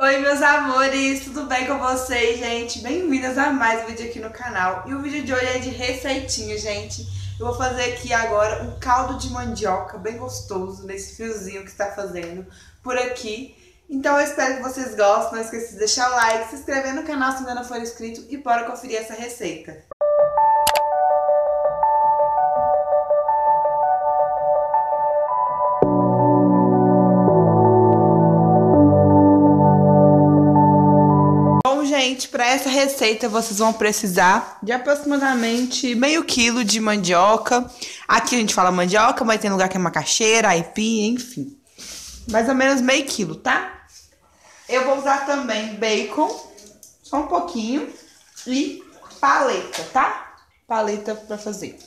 Oi meus amores, tudo bem com vocês, gente? Bem-vindas a mais um vídeo aqui no canal. E o vídeo de hoje é de receitinho, gente. Eu vou fazer aqui agora um caldo de mandioca bem gostoso, nesse fiozinho que está fazendo por aqui. Então eu espero que vocês gostem, não esqueça de deixar o like, se inscrever no canal se ainda não for inscrito e bora conferir essa receita. Gente, para essa receita vocês vão precisar de aproximadamente meio quilo de mandioca. Aqui a gente fala mandioca, mas tem lugar que é macaxeira, aipim, enfim. Mais ou menos meio quilo, tá? Eu vou usar também bacon, só um pouquinho, e paleta, tá? Paleta para fazer.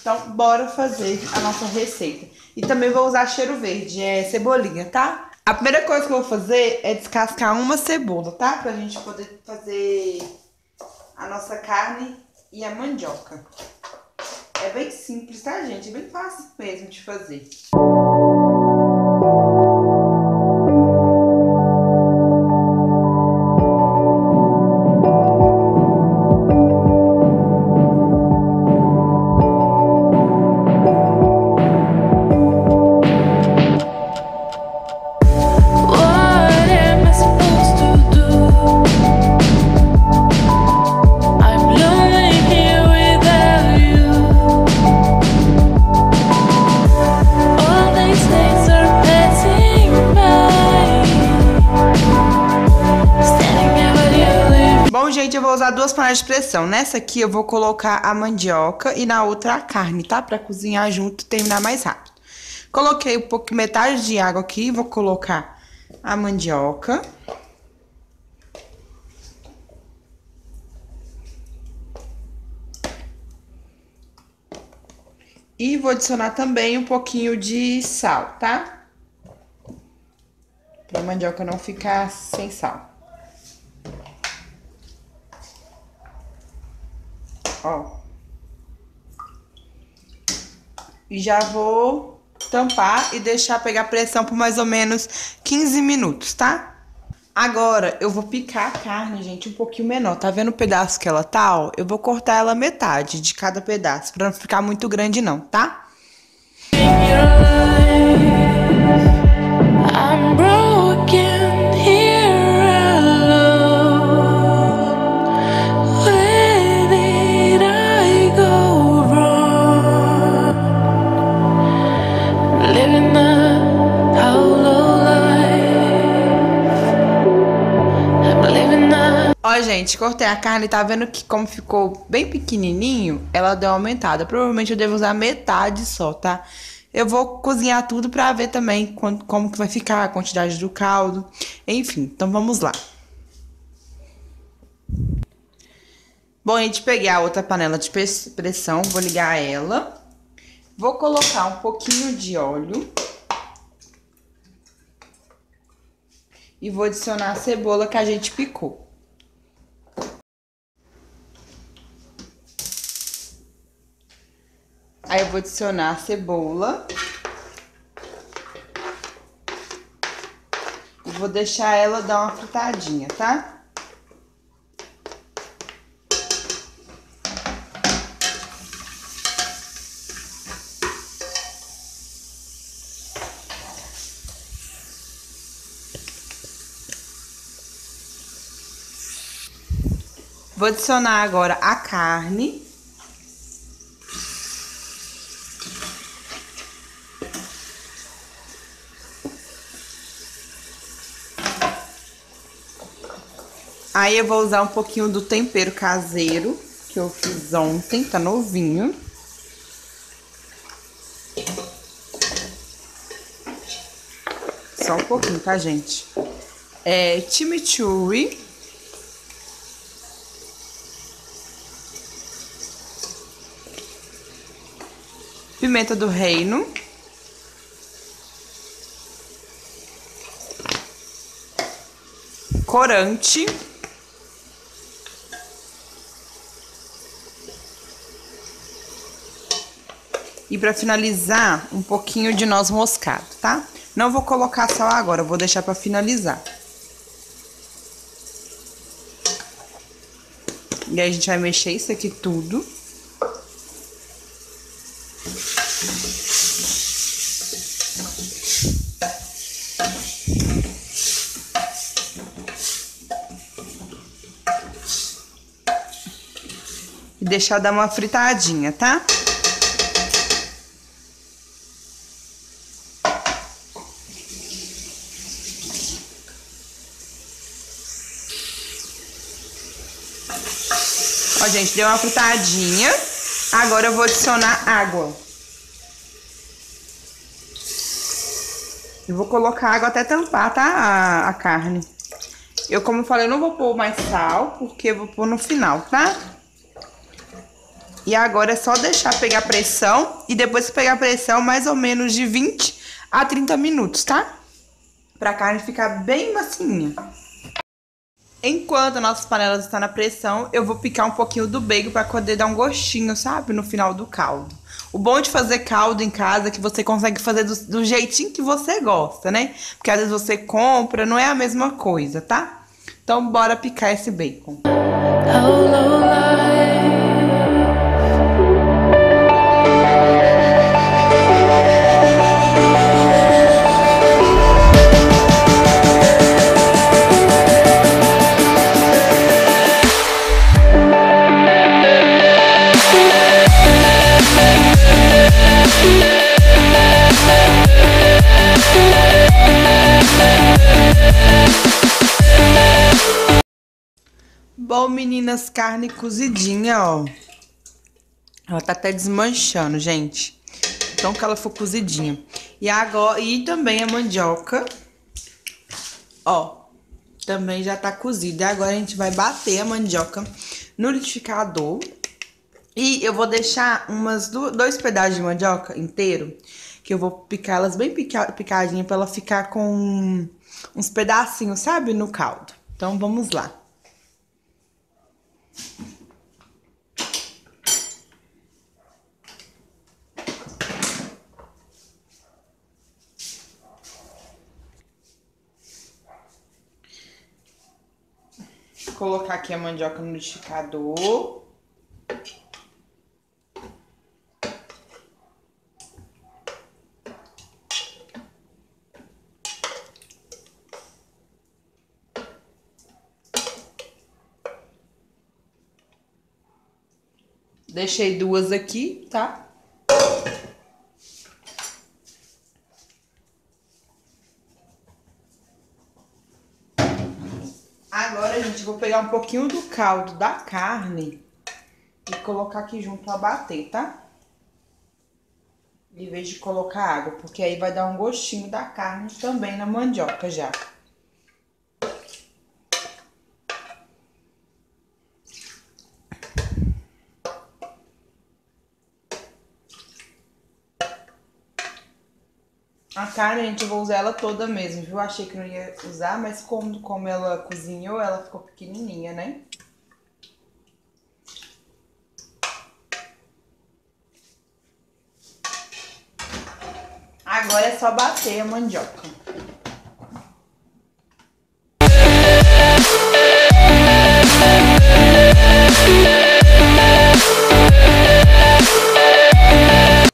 Então, bora fazer a nossa receita. E também vou usar cheiro verde, é cebolinha, tá? A primeira coisa que eu vou fazer é descascar uma cebola, tá? Pra gente poder fazer a nossa carne e a mandioca. É bem simples, tá, gente? É bem fácil mesmo de fazer. Gente, eu vou usar duas panelas de pressão. Nessa aqui eu vou colocar a mandioca e na outra a carne, tá? Pra cozinhar junto e terminar mais rápido. Coloquei um pouco, metade de água aqui, vou colocar a mandioca. E vou adicionar também um pouquinho de sal, tá? Pra mandioca não ficar sem sal. Ó. E já vou tampar e deixar pegar pressão por mais ou menos 15 minutos, tá? Agora, eu vou picar a carne, gente, um pouquinho menor. Tá vendo o pedaço que ela tá, ó? Eu vou cortar ela metade de cada pedaço, pra não ficar muito grande não, tá? I'm Ó, gente, cortei a carne, tá vendo que como ficou bem pequenininho, ela deu uma aumentada. Provavelmente eu devo usar metade só, tá? Eu vou cozinhar tudo pra ver também como que vai ficar a quantidade do caldo. Enfim, então vamos lá. Bom, gente, peguei a outra panela de pressão, vou ligar ela. Vou colocar um pouquinho de óleo. E vou adicionar a cebola que a gente picou. Aí eu vou adicionar a cebola. E vou deixar ela dar uma fritadinha, tá? Vou adicionar agora a carne. Aí eu vou usar um pouquinho do tempero caseiro, que eu fiz ontem, tá novinho. Só um pouquinho, tá, gente? É chimichurri. Pimenta do reino. Corante. E para finalizar, um pouquinho de noz moscado, tá? Não vou colocar sal agora, vou deixar para finalizar. E aí a gente vai mexer isso aqui tudo. E deixar dar uma fritadinha, tá? Ó, gente, deu uma fritadinha. Agora eu vou adicionar água. Eu vou colocar água até tampar, tá? A, a carne. Eu, como falei, eu não vou pôr mais sal, porque eu vou pôr no final, tá? E agora é só deixar pegar pressão. E depois que pegar pressão, mais ou menos de 20 a 30 minutos, tá? Pra carne ficar bem macinha. Enquanto a nossa panela está na pressão, eu vou picar um pouquinho do bacon para poder dar um gostinho, sabe? No final do caldo. O bom de fazer caldo em casa é que você consegue fazer do, do jeitinho que você gosta, né? Porque às vezes você compra, não é a mesma coisa, tá? Então, bora picar esse bacon. Bom, carne cozidinha, ó. Ela tá até desmanchando, gente. Então que ela for cozidinha. E agora, e também a mandioca, ó, também já tá cozida. Agora a gente vai bater a mandioca no liquidificador. E eu vou deixar umas dois pedaços de mandioca inteiro, que eu vou picar elas bem picadinha para ela ficar com uns pedacinhos, sabe, no caldo. Então vamos lá. Colocar aqui a mandioca no liquidificador. Deixei duas aqui, tá? Agora, gente, vou pegar um pouquinho do caldo da carne e colocar aqui junto a bater, tá? Em vez de colocar água, porque aí vai dar um gostinho da carne também na mandioca já. A carne, gente, eu vou usar ela toda mesmo, viu? Achei que não ia usar, mas como, como ela cozinhou, ela ficou pequenininha, né? Agora é só bater a mandioca.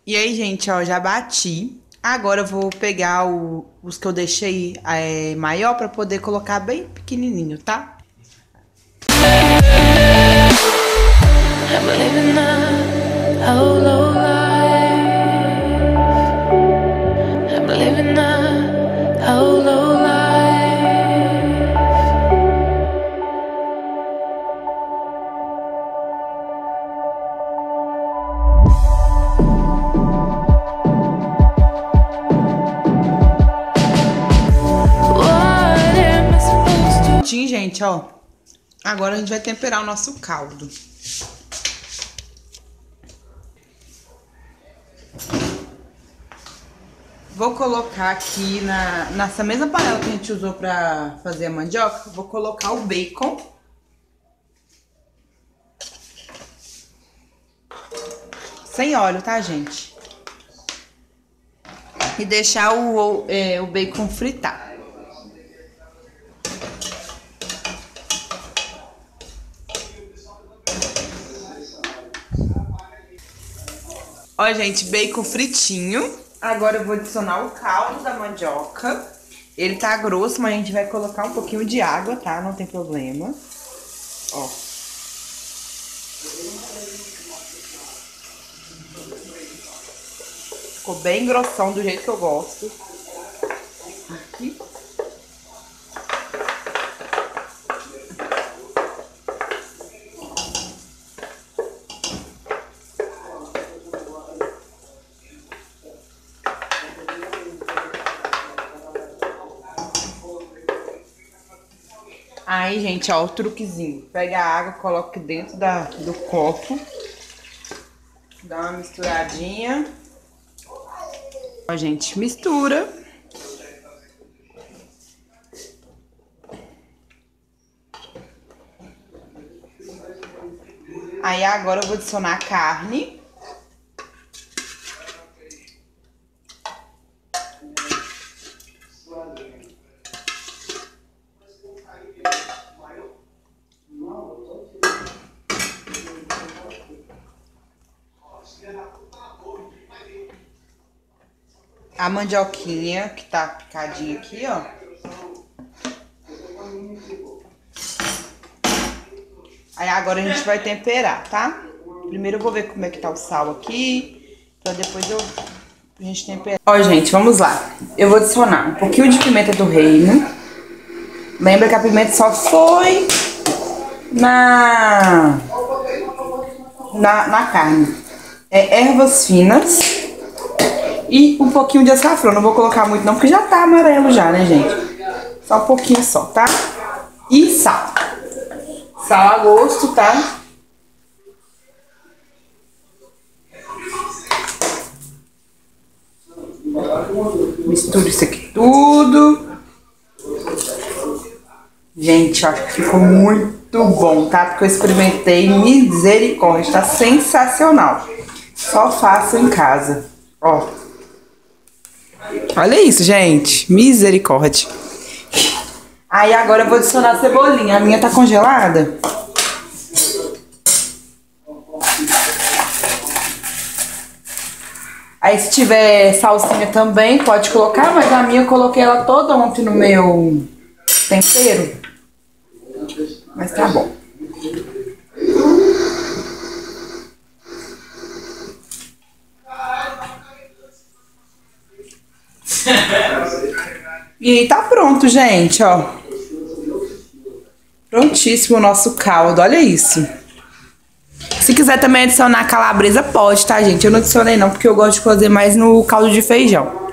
E aí, gente, ó, já bati. Agora eu vou pegar o, os que eu deixei é, maior para poder colocar bem pequenininho, tá? I'm living a gente, ó. Agora a gente vai temperar o nosso caldo. Vou colocar aqui na, nessa mesma panela que a gente usou pra fazer a mandioca, vou colocar o bacon. Sem óleo, tá, gente? E deixar o, o, é, o bacon fritar. Ó, gente, bacon fritinho. Agora eu vou adicionar o caldo da mandioca. Ele tá grosso, mas a gente vai colocar um pouquinho de água, tá? Não tem problema. Ó. Ficou bem grossão, do jeito que eu gosto. Aqui. Aí, gente, ó, o truquezinho. Pega a água, coloca dentro da, do copo. Dá uma misturadinha. Ó, gente, mistura. Aí agora eu vou adicionar a carne. A mandioquinha que tá picadinha aqui, ó. Aí agora a gente vai temperar, tá? Primeiro eu vou ver como é que tá o sal aqui, pra depois eu a gente temperar. Ó, gente, vamos lá. Eu vou adicionar um pouquinho de pimenta do reino. Lembra que a pimenta só foi na na, na carne. É ervas finas e um pouquinho de açafrão. Não vou colocar muito não, porque já tá amarelo já, né, gente? Só um pouquinho só, tá? E sal. Sal a gosto, tá? Mistura isso aqui tudo. Gente, acho que ficou muito bom, tá? Porque eu experimentei misericórdia, tá sensacional. Só faço em casa, ó. Olha isso, gente, misericórdia. Aí agora eu vou adicionar a cebolinha. A minha tá congelada. Aí se tiver salsinha também, pode colocar, mas a minha eu coloquei ela toda ontem no meu tempero. Mas tá bom. E tá pronto, gente, ó. Prontíssimo o nosso caldo, olha isso. Se quiser também adicionar calabresa, pode, tá, gente? Eu não adicionei não, porque eu gosto de fazer mais no caldo de feijão.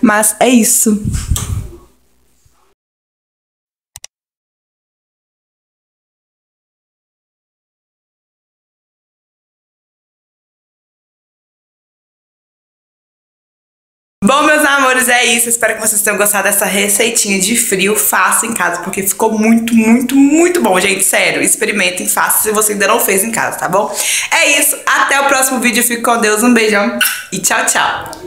Mas é isso. Bom, meus amores, é isso. Espero que vocês tenham gostado dessa receitinha de frio. Faça em casa, porque ficou muito, muito, muito bom, gente. Sério, experimentem, faça se você ainda não fez em casa, tá bom? É isso. Até o próximo vídeo. Fique com Deus. Um beijão e tchau, tchau.